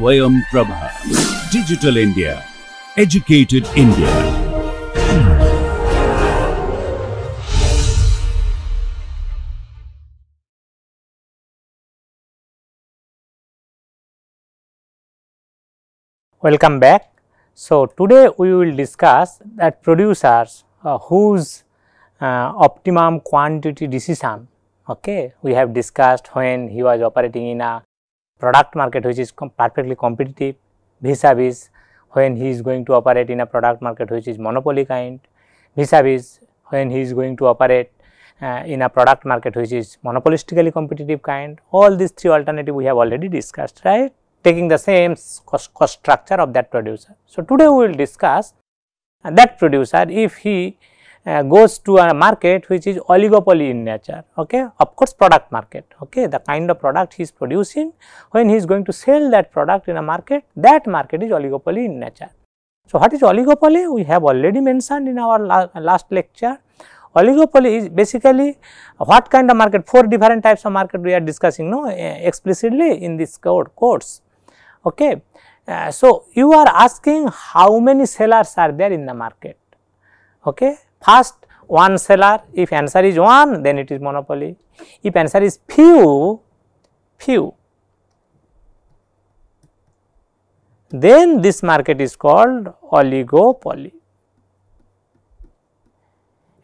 Swayam Prabha. Digital India. Educated India. Welcome back. So, today we will discuss that producers uh, whose uh, optimum quantity decision okay, we have discussed when he was operating in a product market which is com perfectly competitive vis-a-vis when he is going to operate in a product market which is monopoly kind vis-a-vis when he is going to operate uh, in a product market which is monopolistically competitive kind all these three alternative we have already discussed right taking the same cost, cost structure of that producer. So, today we will discuss that producer if he uh, goes to a market which is oligopoly in nature, okay. of course, product market, okay. the kind of product he is producing when he is going to sell that product in a market that market is oligopoly in nature. So, what is oligopoly? We have already mentioned in our la last lecture. Oligopoly is basically what kind of market, four different types of market we are discussing no, explicitly in this course. Okay. Uh, so, you are asking how many sellers are there in the market. Okay. First one seller, if answer is 1 then it is monopoly, if answer is few, few. Then this market is called oligopoly.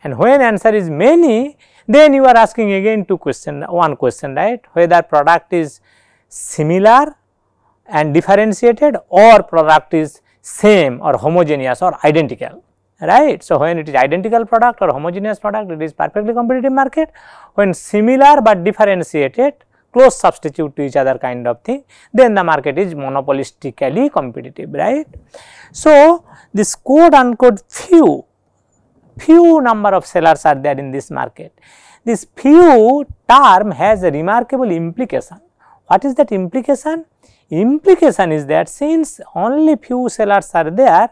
And when answer is many, then you are asking again two question, one question right, whether product is similar and differentiated or product is same or homogeneous or identical right. So, when it is identical product or homogeneous product it is perfectly competitive market, when similar but differentiated close substitute to each other kind of thing then the market is monopolistically competitive right. So, this quote unquote few, few number of sellers are there in this market. This few term has a remarkable implication. What is that implication? Implication is that since only few sellers are there,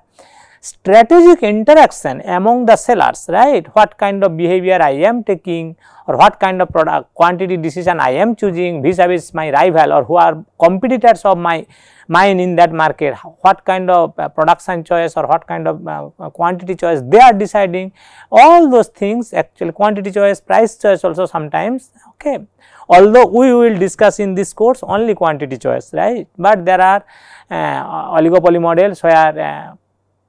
strategic interaction among the sellers, right, what kind of behavior I am taking or what kind of product quantity decision I am choosing vis-a-vis -vis my rival or who are competitors of my mine in that market, what kind of uh, production choice or what kind of uh, quantity choice they are deciding, all those things actually quantity choice, price choice also sometimes, okay. Although we will discuss in this course only quantity choice right, but there are uh, oligopoly models where uh,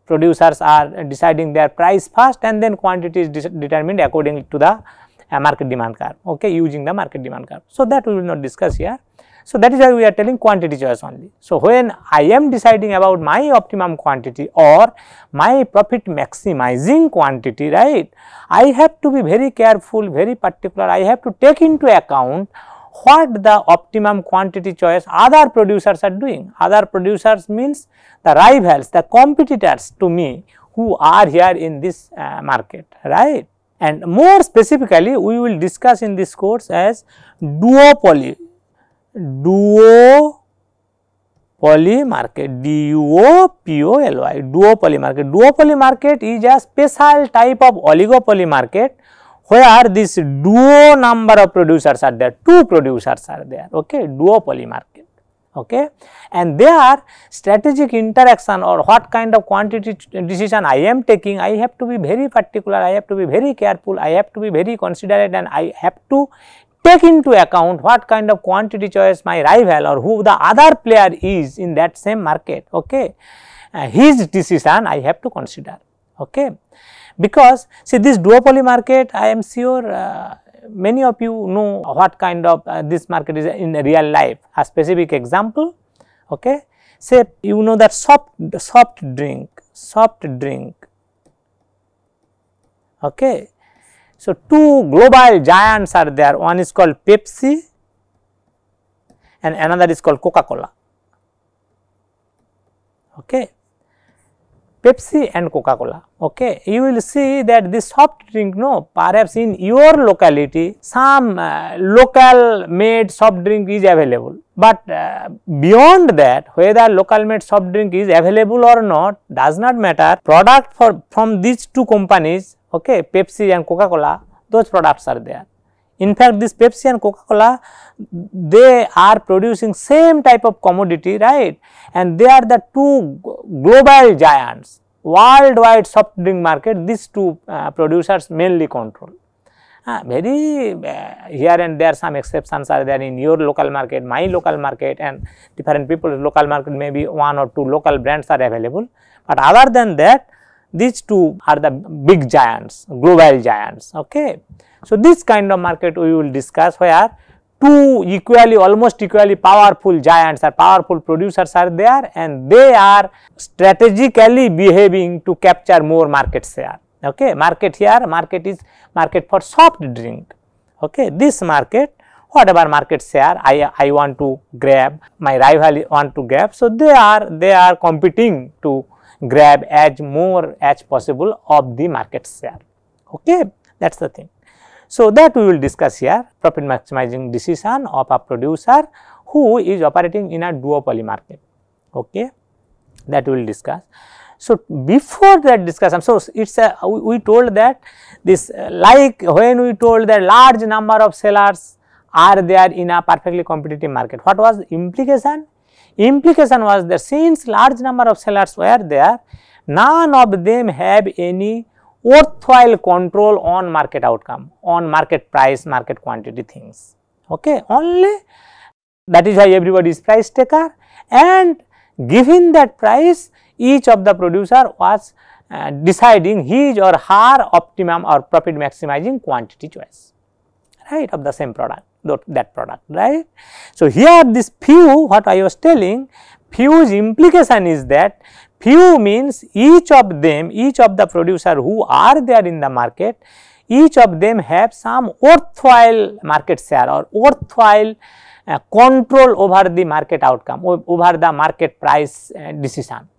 producers are deciding their price first and then quantity is determined according to the uh, market demand curve okay using the market demand curve. So, that we will not discuss here. So, that is why we are telling quantity choice only. So, when I am deciding about my optimum quantity or my profit maximizing quantity right, I have to be very careful, very particular, I have to take into account what the optimum quantity choice other producers are doing. Other producers means the rivals, the competitors to me who are here in this uh, market, right. And more specifically, we will discuss in this course as duopoly duopoly market D-U-O-P-O-L-Y duopoly market. Duopoly market is a special type of oligopoly market where this duo number of producers are there, two producers are there, okay, duopoly market, okay. And there strategic interaction or what kind of quantity decision I am taking, I have to be very particular, I have to be very careful, I have to be very considerate and I have to take into account what kind of quantity choice my rival or who the other player is in that same market, okay. Uh, his decision I have to consider, okay. Because see this duopoly market I am sure uh, many of you know what kind of uh, this market is in real life. A specific example, okay. Say you know that soft, soft drink, soft drink, okay so, two global giants are there one is called Pepsi and another is called Coca Cola. Okay. Pepsi and Coca Cola. Okay. You will see that this soft drink no perhaps in your locality some uh, local made soft drink is available, but uh, beyond that whether local made soft drink is available or not does not matter product for from these two companies okay, Pepsi and Coca Cola those products are there. In fact, this Pepsi and Coca-Cola, they are producing same type of commodity, right? And they are the two global giants, worldwide soft drink market, these two uh, producers mainly control. Uh, very uh, here and there some exceptions are there in your local market, my local market and different people's local market maybe one or two local brands are available. But other than that these two are the big giants, global giants. Okay. So, this kind of market we will discuss where two equally almost equally powerful giants or powerful producers are there and they are strategically behaving to capture more market share okay market here market is market for soft drink okay this market whatever market share i i want to grab my rival want to grab so they are they are competing to grab as more as possible of the market share okay that's the thing so that we will discuss here profit maximizing decision of a producer who is operating in a duopoly market okay that we will discuss so, before that discussion, so it is a we told that this like when we told that large number of sellers are there in a perfectly competitive market. What was the implication? Implication was that since large number of sellers were there, none of them have any worthwhile control on market outcome, on market price, market quantity things. Okay. Only that is why everybody is price taker and given that price each of the producer was uh, deciding his or her optimum or profit maximizing quantity choice right of the same product that product right. So, here this few what I was telling few's implication is that few means each of them each of the producer who are there in the market each of them have some worthwhile market share or worthwhile uh, control over the market outcome over the market price uh, decision.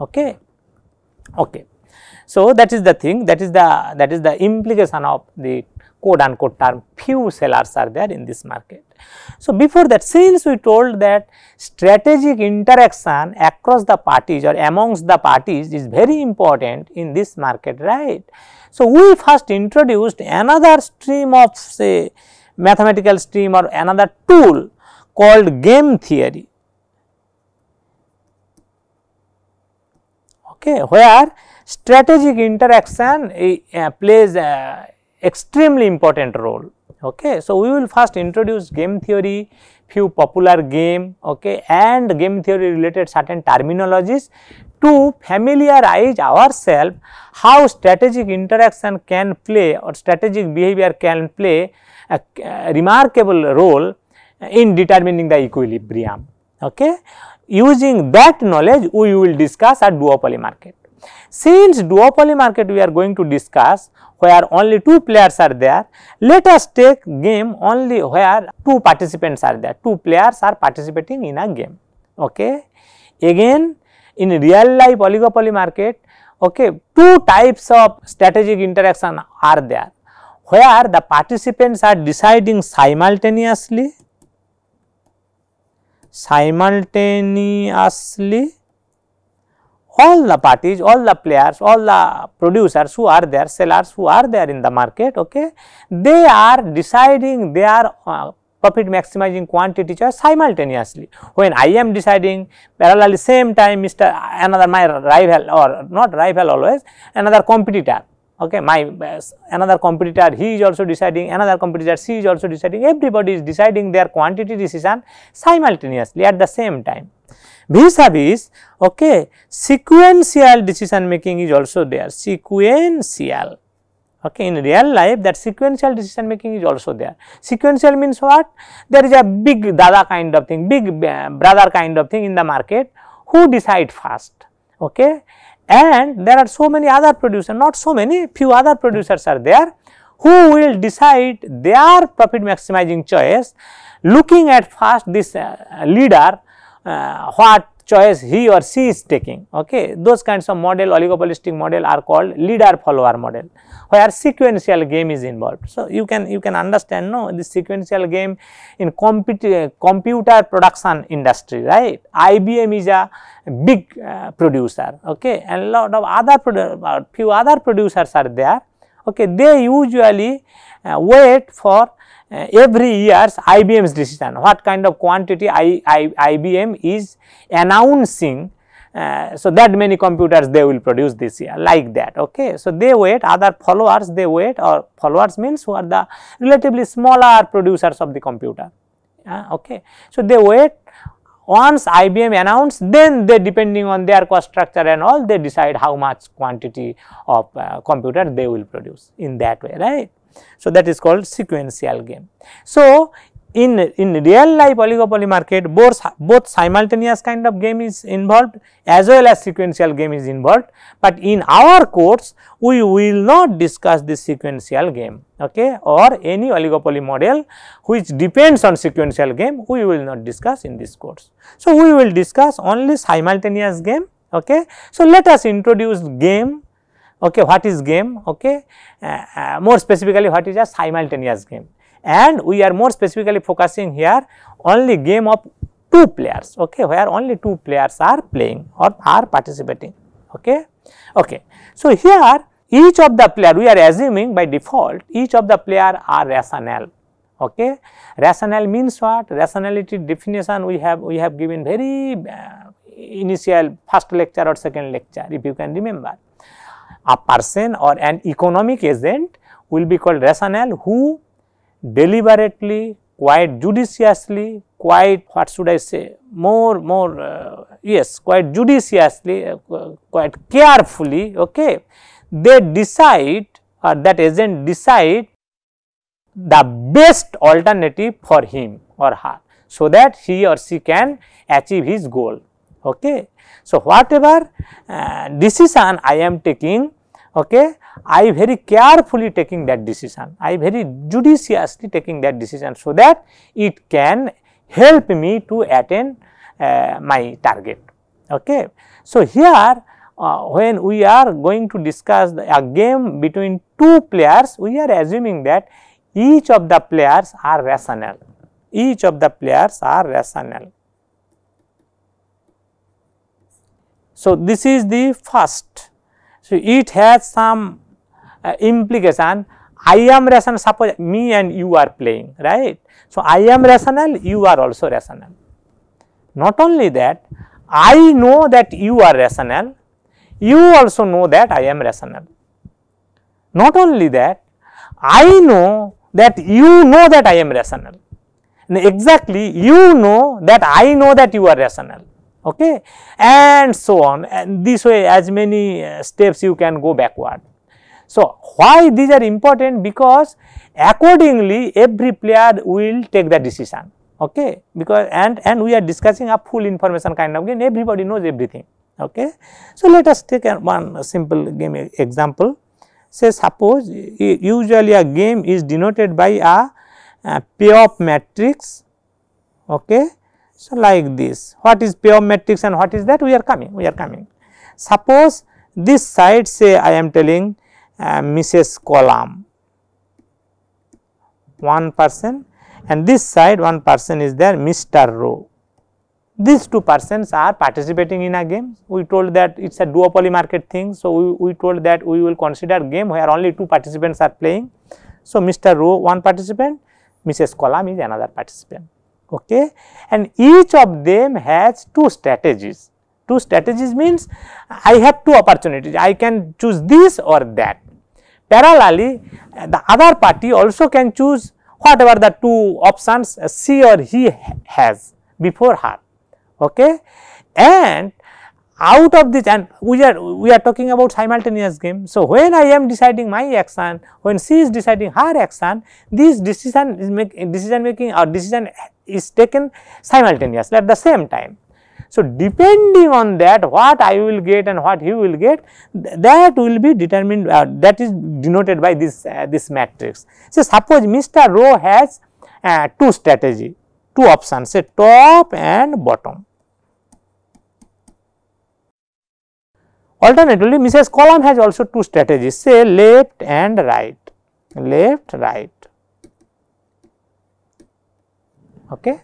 Okay? Okay so that is the thing that is the that is the implication of the quote unquote term few sellers are there in this market. So before that since we told that strategic interaction across the parties or amongst the parties is very important in this market right? So we first introduced another stream of say mathematical stream or another tool called game theory. Okay, where strategic interaction uh, plays uh, extremely important role. Okay. So, we will first introduce game theory, few popular game okay, and game theory related certain terminologies to familiarize ourselves how strategic interaction can play or strategic behavior can play a, a remarkable role in determining the equilibrium. Okay. Using that knowledge, we will discuss a duopoly market. Since duopoly market we are going to discuss where only two players are there, let us take game only where two participants are there, two players are participating in a game. Okay. Again in real life oligopoly market, okay, two types of strategic interaction are there, where the participants are deciding simultaneously simultaneously all the parties, all the players, all the producers who are there, sellers who are there in the market, okay, they are deciding their uh, profit maximizing quantity choice simultaneously. When I am deciding parallelly same time Mr. another my rival or not rival always, another competitor okay my uh, another competitor he is also deciding another competitor she is also deciding everybody is deciding their quantity decision simultaneously at the same time vis-a-vis okay sequential decision making is also there. Sequential. Okay in real life that sequential decision making is also there. Sequential means what? There is a big dada kind of thing big uh, brother kind of thing in the market who decide first okay? And there are so many other producers not so many few other producers are there who will decide their profit maximizing choice looking at first this uh, leader uh, what choice he or she is taking okay those kinds of model oligopolistic model are called leader follower model where sequential game is involved. So, you can you can understand no this sequential game in computer production industry right. IBM is a big uh, producer okay and lot of other uh, few other producers are there okay, they usually uh, wait for uh, every year's IBM's decision, what kind of quantity I, I, IBM is announcing uh, so that many computers they will produce this year like that okay? So they wait other followers they wait or followers means who are the relatively smaller producers of the computer uh, okay? So they wait once IBM announce then they depending on their cost structure and all they decide how much quantity of uh, computer they will produce in that way right so that is called sequential game so in in real life oligopoly market both both simultaneous kind of game is involved as well as sequential game is involved. But in our course we will not discuss this sequential game okay or any oligopoly model which depends on sequential game we will not discuss in this course. So we will discuss only simultaneous game okay. So let us introduce game okay what is game? Okay uh, uh, more specifically what is a simultaneous game? And we are more specifically focusing here only game of two players. Okay where only two players are playing or are participating. Okay okay. So here each of the player we are assuming by default each of the player are rational. Okay rational means what? Rationality definition we have we have given very uh, initial first lecture or second lecture if you can remember a person or an economic agent will be called rational who deliberately, quite judiciously, quite what should I say, more, more, uh, yes, quite judiciously, uh, quite carefully, okay, they decide or that agent decide the best alternative for him or her, so that he or she can achieve his goal. Okay. So, whatever uh, decision I am taking, okay, I very carefully taking that decision, I very judiciously taking that decision so that it can help me to attain uh, my target. Okay. So, here uh, when we are going to discuss a game between two players, we are assuming that each of the players are rational, each of the players are rational. So, this is the first. So, it has some uh, implication I am rational suppose me and you are playing right. So, I am rational you are also rational. Not only that I know that you are rational you also know that I am rational. Not only that I know that you know that I am rational and exactly you know that I know that you are rational okay and so on and this way as many uh, steps you can go backward so, why these are important? Because accordingly every player will take the decision, okay? Because and and we are discussing a full information kind of game, everybody knows everything, okay? So, let us take one simple game example. Say suppose usually a game is denoted by a, a payoff matrix, okay? So, like this, what is payoff matrix and what is that? We are coming, we are coming. Suppose this side say I am telling uh, Mrs. Column, one person and this side one person is there Mr. Row. These two persons are participating in a game. We told that it is a duopoly market thing. So, we, we told that we will consider game where only two participants are playing. So, Mr. Row one participant, Mrs. Column is another participant. Okay. And each of them has two strategies. Two strategies means I have two opportunities. I can choose this or that. Parallelly, the other party also can choose whatever the two options she or he has before her. Okay? And out of this and we are we are talking about simultaneous game. So, when I am deciding my action, when she is deciding her action, this decision is make decision making or decision is taken simultaneously at the same time. So, depending on that what I will get and what he will get that will be determined uh, that is denoted by this uh, this matrix. So, suppose Mr. Row has uh, two strategy two options say top and bottom. Alternatively, Mrs. Column has also two strategies say left and right, left, right. Okay.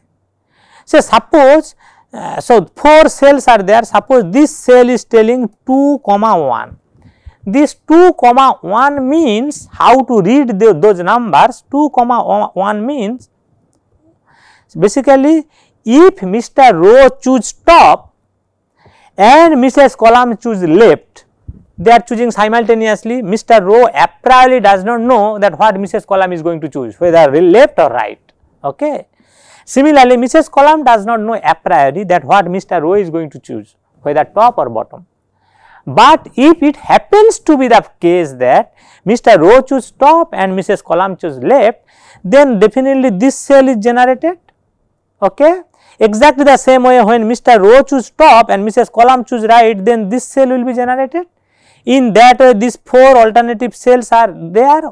So, suppose uh, so, 4 cells are there suppose this cell is telling 2 comma 1 this 2 comma 1 means how to read the, those numbers 2 comma 1 means basically if Mr. Row choose top and Mrs. Column choose left they are choosing simultaneously Mr. Row a priori does not know that what Mrs. Column is going to choose whether left or right okay. Similarly, Mrs. Column does not know a priori that what Mr. Row is going to choose whether top or bottom. But if it happens to be the case that Mr. Row choose top and Mrs. Column choose left, then definitely this cell is generated. Okay. Exactly the same way when Mr. Row choose top and Mrs. Column choose right, then this cell will be generated. In that way, these four alternative cells are there,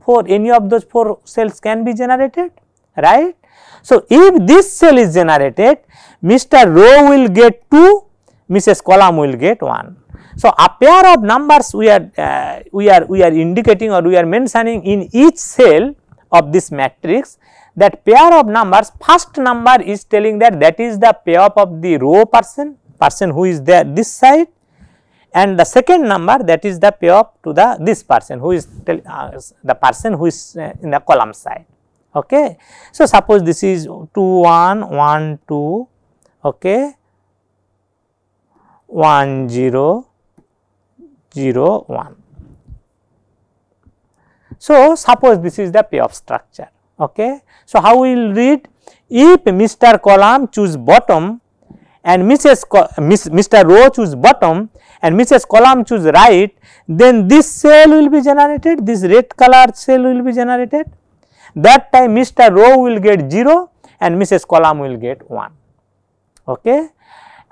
for any of those four cells can be generated, right. So, if this cell is generated, Mr. Row will get 2, Mrs. Column will get 1. So, a pair of numbers we are uh, we are we are indicating or we are mentioning in each cell of this matrix that pair of numbers first number is telling that that is the payoff of the row person person who is there this side and the second number that is the payoff to the this person who is tell, uh, the person who is uh, in the column side okay. So, suppose this is 2 1 1 2 okay 1 0 0 1. So, suppose this is the payoff structure okay. So, how we will read if Mr. Column choose bottom and Mrs. Co Mr. Row choose bottom and Mrs. Column choose right then this cell will be generated this red color cell will be generated that time Mr. Row will get 0 and Mrs. Column will get 1 okay.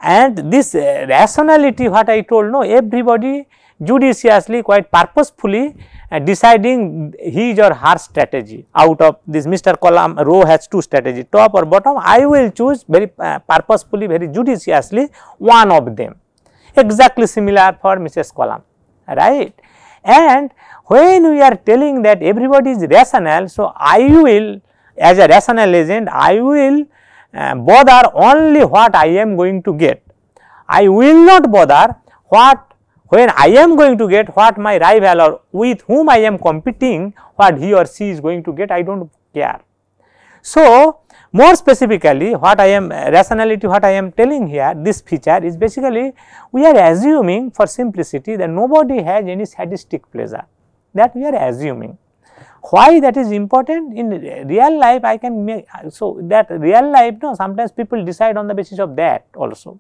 And this uh, rationality what I told no everybody judiciously quite purposefully uh, deciding his or her strategy out of this Mr. Column row has two strategy top or bottom I will choose very uh, purposefully very judiciously one of them exactly similar for Mrs. Column right and when we are telling that everybody is rational so I will as a rational agent I will uh, bother only what I am going to get I will not bother what when I am going to get what my rival or with whom I am competing what he or she is going to get I do not care. So, more specifically what I am rationality what I am telling here this feature is basically we are assuming for simplicity that nobody has any sadistic pleasure that we are assuming. Why that is important in real life I can make so that real life no sometimes people decide on the basis of that also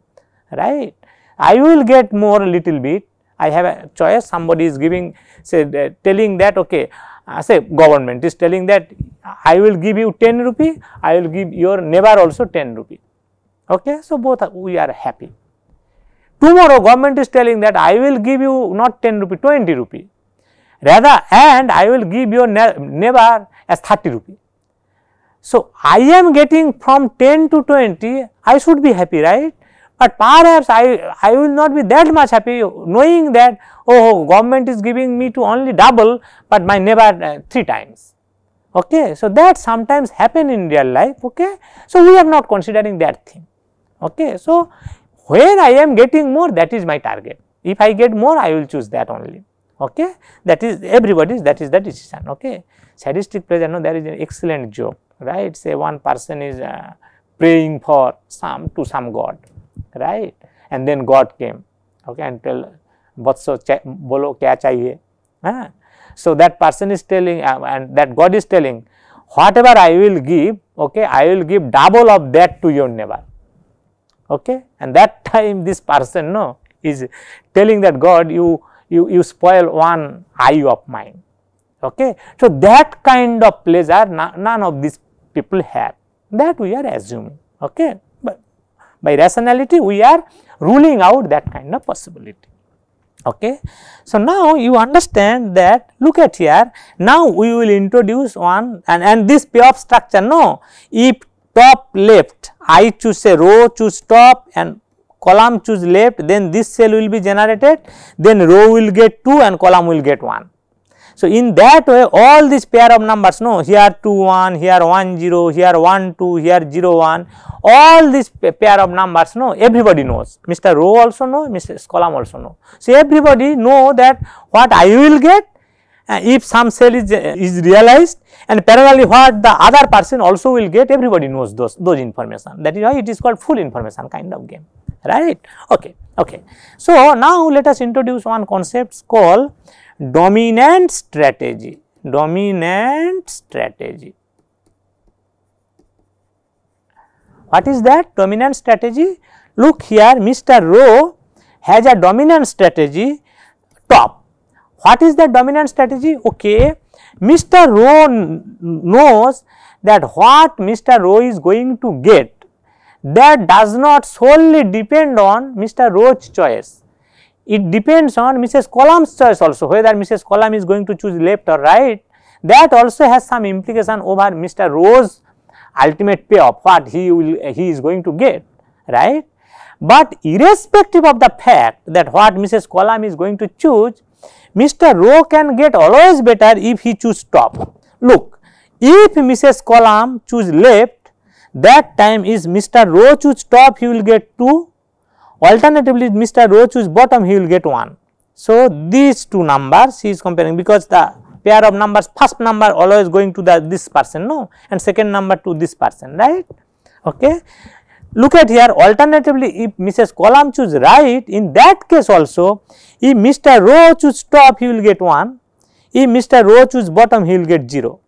right. I will get more a little bit I have a choice somebody is giving say uh, telling that okay uh, say government is telling that I will give you 10 rupee, I will give your neighbor also 10 rupee. Okay. So, both are, we are happy. Tomorrow government is telling that I will give you not 10 rupee, 20 rupee rather and I will give your neighbor as 30 rupee. So, I am getting from 10 to 20, I should be happy, right? But perhaps I, I will not be that much happy knowing that oh government is giving me to only double, but my neighbor uh, 3 times. Okay. So, that sometimes happen in real life. Okay. So, we are not considering that thing. Okay. So, when I am getting more that is my target. If I get more I will choose that only. Okay. That is everybody's that is the decision. Okay. Sadistic pleasure no there is an excellent joke right say one person is uh, praying for some to some god right? And then god came. Okay? And tell vatso bolo kya chahiye? So that person is telling uh, and that god is telling whatever i will give okay i will give double of that to your neighbor. Okay? And that time this person no is telling that god you you you spoil one eye of mine. Okay? So that kind of pleasure none of these people have. That we are assuming. Okay by rationality we are ruling out that kind of possibility. Okay. So, now you understand that look at here now we will introduce one and, and this payoff structure no if top left I choose a row choose top and column choose left then this cell will be generated then row will get 2 and column will get 1. So, in that way all these pair of numbers no here 2 1 here 1 0 here 1 2 here 0 1 all these pair of numbers no everybody knows Mr. Row also know Mrs. Column also know. So, everybody know that what I will get uh, if some cell is, uh, is realized and parallelly what the other person also will get everybody knows those those information that is why it is called full information kind of game right okay okay so now let us introduce one concept called dominant strategy dominant strategy. What is that? Dominant strategy? Look here mr row has a dominant strategy top. What is the dominant strategy? Okay mr row knows that what mr row is going to get that does not solely depend on mr row's choice it depends on Mrs. Column's choice also whether Mrs. Column is going to choose left or right that also has some implication over Mr. Row's ultimate payoff what he will he is going to get right. But irrespective of the fact that what Mrs. Column is going to choose Mr. Row can get always better if he choose top. Look if Mrs. Column choose left that time is Mr. Row choose top he will get 2 Alternatively, Mr. Row choose bottom, he will get 1. So, these two numbers he is comparing because the pair of numbers first number always going to the this person no and second number to this person right. Okay. Look at here alternatively if Mrs. Column choose right in that case also if Mr. Row choose top he will get 1 if Mr. Row choose bottom he will get 0.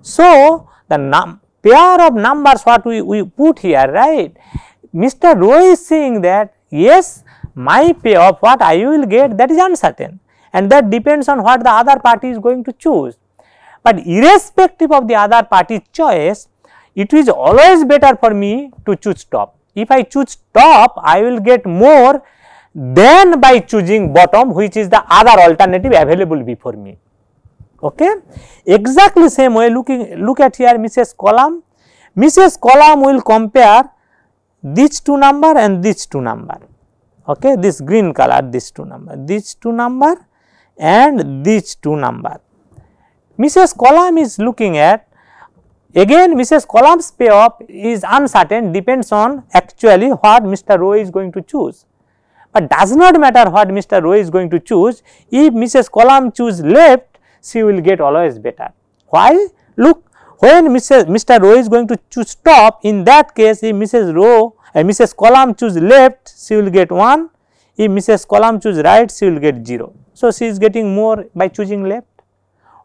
So, the pair of numbers what we, we put here right Mr. Row is saying that yes my payoff what I will get that is uncertain and that depends on what the other party is going to choose. But irrespective of the other party's choice it is always better for me to choose top. If I choose top I will get more than by choosing bottom which is the other alternative available before me. Okay. Exactly same way looking look at here Mrs. Column. Mrs. Column will compare these two number and these two number. Okay this green color these two number. These two number and these two number. Mrs column is looking at again mrs column's payoff is uncertain depends on actually what mr row is going to choose. But does not matter what mr row is going to choose if mrs column choose left she will get always better. Why? Look when Mrs. Mr. Row is going to choose top, in that case if Mrs. Row and uh, Mrs. Column choose left, she will get 1. If Mrs. Column choose right, she will get 0. So, she is getting more by choosing left.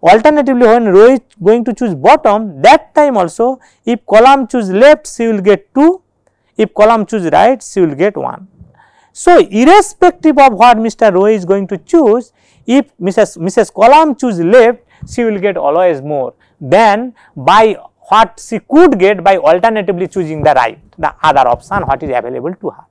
Alternatively, when Row is going to choose bottom, that time also if Column choose left, she will get 2. If Column choose right, she will get 1. So, irrespective of what Mr. Row is going to choose, if Mrs. Mrs. Column choose left, she will get always more than by what she could get by alternatively choosing the right, the other option what is available to her.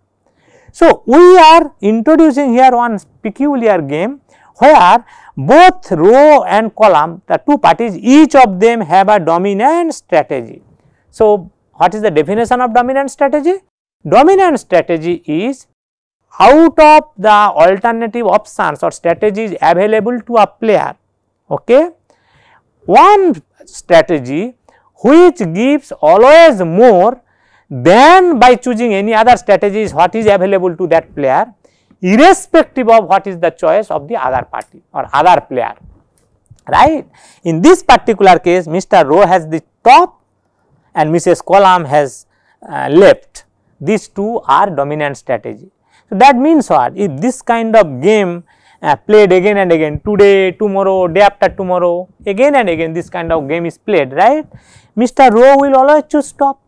So, we are introducing here one peculiar game where both row and column the two parties each of them have a dominant strategy. So, what is the definition of dominant strategy? Dominant strategy is out of the alternative options or strategies available to a player okay one strategy which gives always more than by choosing any other strategies what is available to that player irrespective of what is the choice of the other party or other player right. In this particular case Mr. Row has the top and Mrs. Column has uh, left these two are dominant strategy. So, that means what if this kind of game uh, played again and again today, tomorrow, day after tomorrow again and again this kind of game is played right. Mr. Row will always choose top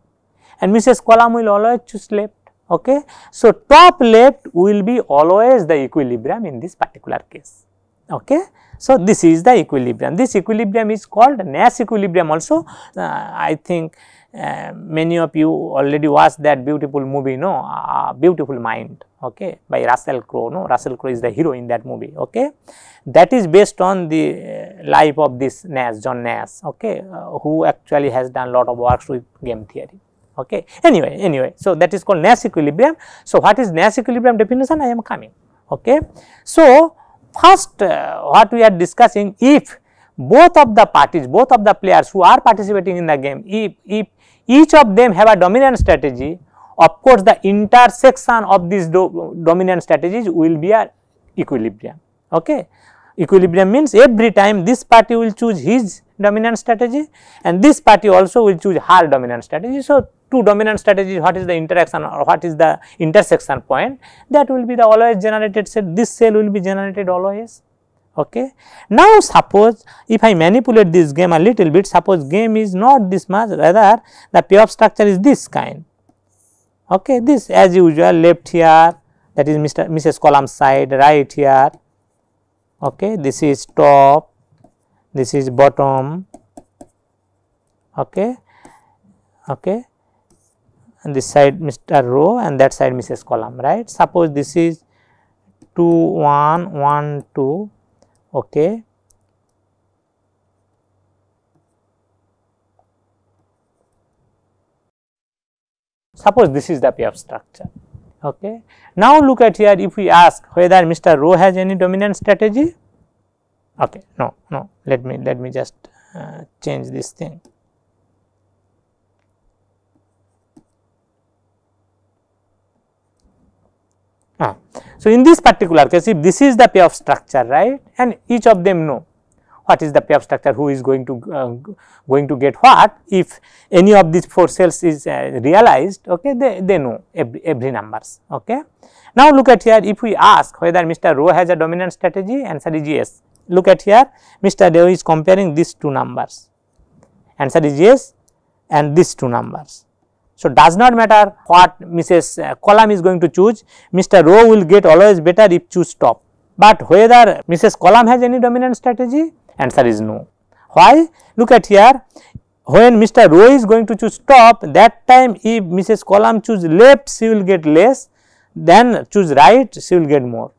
and Mrs. Column will always choose left ok. So, top left will be always the equilibrium in this particular case ok. So, this is the equilibrium this equilibrium is called Nash equilibrium also uh, I think uh, many of you already watched that beautiful movie no? Uh, beautiful mind okay? By russell crowe no? Russell crowe is the hero in that movie okay? That is based on the uh, life of this nash john nash okay? Uh, who actually has done lot of works with game theory okay? Anyway anyway so that is called nash equilibrium. So what is nash equilibrium definition? I am coming okay? So first uh, what we are discussing if both of the parties both of the players who are participating in the game if, if each of them have a dominant strategy. Of course the intersection of these do dominant strategies will be a equilibrium okay? Equilibrium means every time this party will choose his dominant strategy and this party also will choose her dominant strategy. So two dominant strategies what is the interaction or what is the intersection point? That will be the always generated cell. This cell will be generated always okay? Now suppose if i manipulate this game a little bit suppose game is not this much rather the payoff structure is this kind. Okay? This as usual left here that is mr mrs column side right here. Okay? This is top. This is bottom. Okay? Okay? And this side Mr. row and that side Mrs. column right. Suppose this is 2 1 1 2 okay. Suppose this is the payoff structure okay. Now look at here if we ask whether Mr. Row has any dominant strategy okay no no let me let me just uh, change this thing Ah. So, in this particular case if this is the payoff structure right and each of them know what is the payoff structure who is going to uh, going to get what if any of these four cells is uh, realized okay they, they know every, every numbers okay. Now look at here if we ask whether Mr. Row has a dominant strategy answer is yes look at here Mr. Row is comparing these two numbers answer is yes and these two numbers so, does not matter what Mrs. Uh, column is going to choose, Mr. Row will get always better if choose top. But whether Mrs. column has any dominant strategy? Answer is no. Why? Look at here, when Mr. Row is going to choose top, that time if Mrs. column choose left, she will get less, then choose right, she will get more.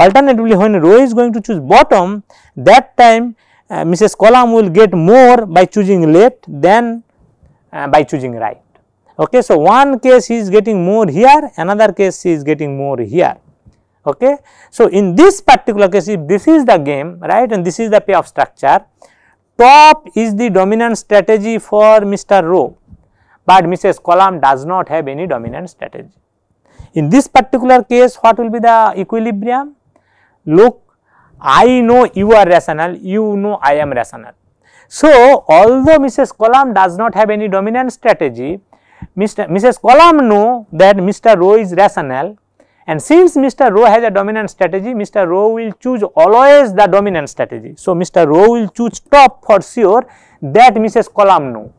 Alternatively, when row is going to choose bottom, that time uh, Mrs. column will get more by choosing left than uh, by choosing right. Okay. So, one case he is getting more here, another case he is getting more here. Okay. So, in this particular case if this is the game right and this is the payoff structure, top is the dominant strategy for Mr. Row, but Mrs. Column does not have any dominant strategy. In this particular case what will be the equilibrium? Look I know you are rational, you know I am rational. So, although Mrs. Column does not have any dominant strategy, Mr. Mrs. Column know that Mr. Row is rational and since Mr. Row has a dominant strategy, Mr. Row will choose always the dominant strategy. So, Mr. Row will choose top for sure that Mrs. Column know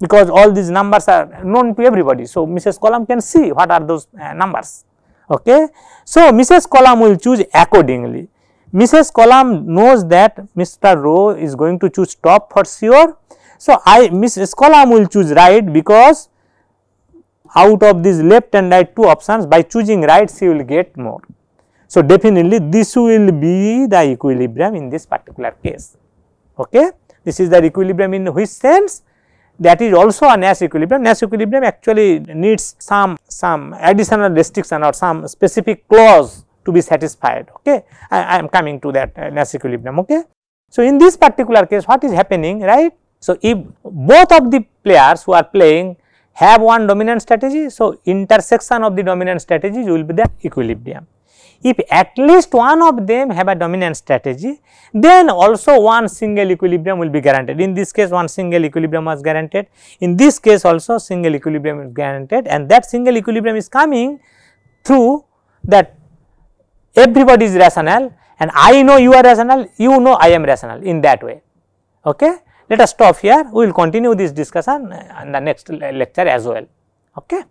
because all these numbers are known to everybody. So, Mrs. Column can see what are those uh, numbers. Okay. So, Mrs. Column will choose accordingly. Mrs. Column knows that Mr. Row is going to choose top for sure. So, I Mrs. Column will choose right because out of these left and right two options by choosing right she will get more. So, definitely this will be the equilibrium in this particular case. Okay. This is the equilibrium in which sense that is also a Nash equilibrium. Nash equilibrium actually needs some some additional restriction or some specific clause to be satisfied. Okay. I, I am coming to that uh, Nash equilibrium. Okay. So, in this particular case what is happening right. So, if both of the players who are playing have one dominant strategy. So, intersection of the dominant strategies will be the equilibrium. If at least one of them have a dominant strategy, then also one single equilibrium will be guaranteed. In this case, one single equilibrium was guaranteed. In this case also single equilibrium is guaranteed and that single equilibrium is coming through that everybody is rational and I know you are rational, you know I am rational in that way. Okay? Let us stop here, we will continue this discussion in the next lecture as well. Okay.